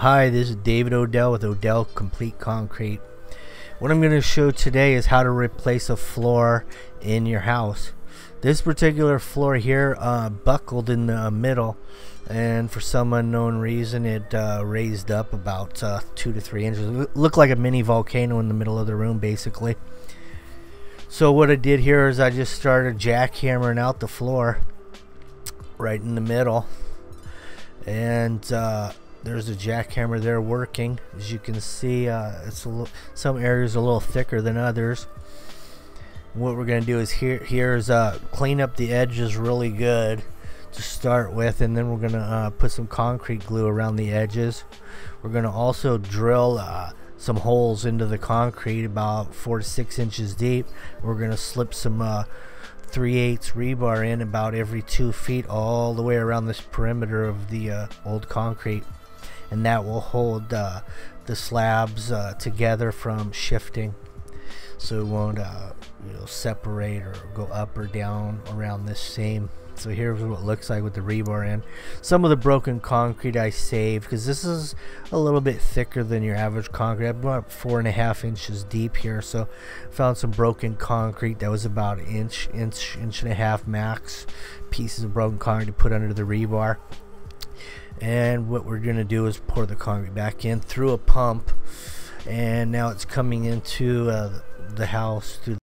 Hi, this is David Odell with Odell Complete Concrete. What I'm going to show today is how to replace a floor in your house. This particular floor here uh, buckled in the middle and for some unknown reason it uh, raised up about uh, two to three inches. It looked like a mini volcano in the middle of the room basically. So what I did here is I just started jackhammering out the floor right in the middle and uh, there's a jackhammer there working. As you can see uh, it's a little some areas a little thicker than others. What we're gonna do is here here's uh, clean up the edges really good to start with and then we're gonna uh, put some concrete glue around the edges. We're gonna also drill uh, some holes into the concrete about four to six inches deep. We're gonna slip some uh, 3 8 rebar in about every two feet all the way around this perimeter of the uh, old concrete and that will hold uh, the slabs uh, together from shifting. So it won't uh, you know, separate or go up or down around this seam. So here's what it looks like with the rebar in some of the broken concrete I saved because this is a little bit thicker than your average concrete. I'm about four and a half inches deep here so found some broken concrete that was about an inch inch inch and a half max pieces of broken concrete to put under the rebar and what we're going to do is pour the concrete back in through a pump. And now it's coming into uh, the house through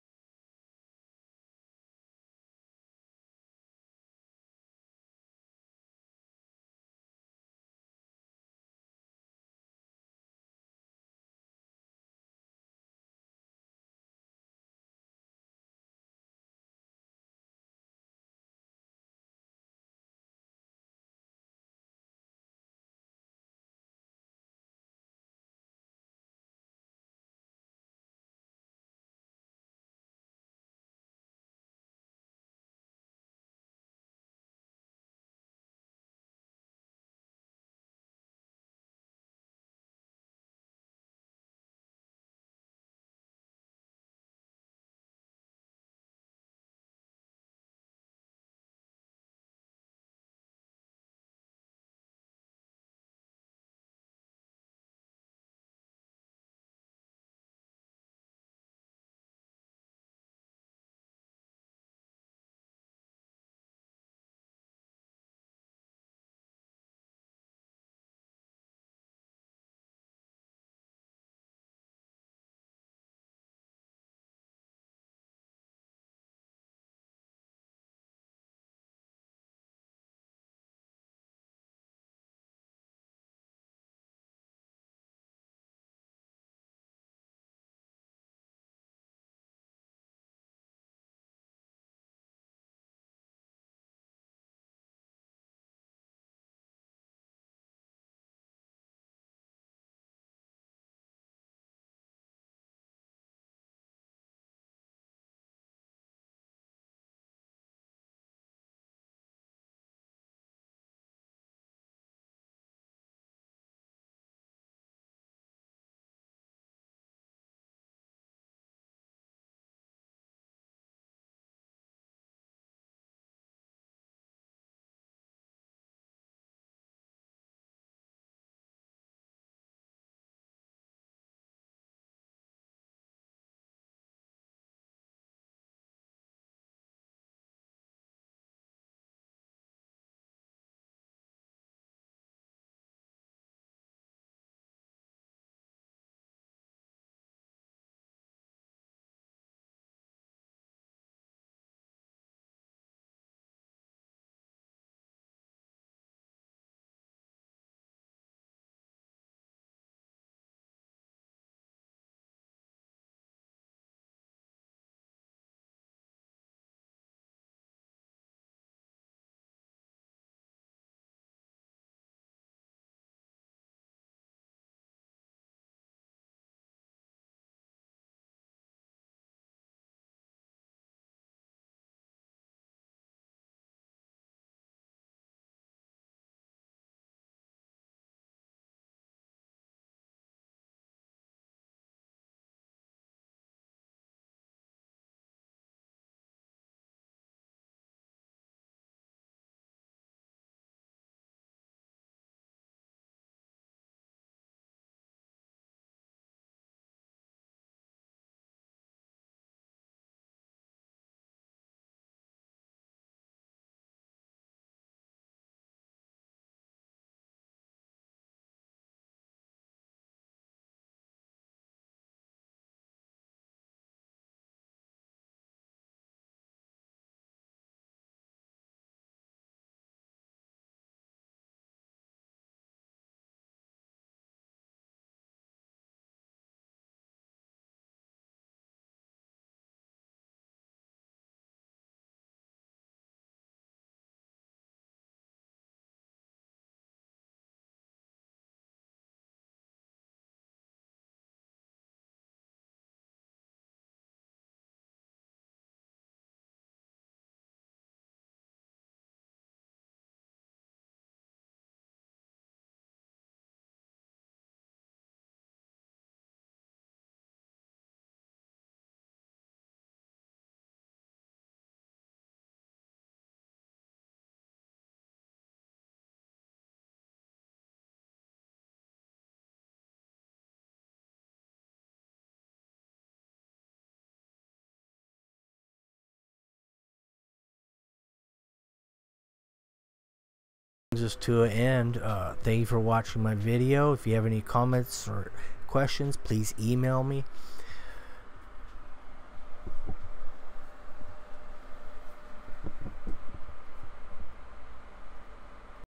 us to an end. Uh, thank you for watching my video. If you have any comments or questions, please email me.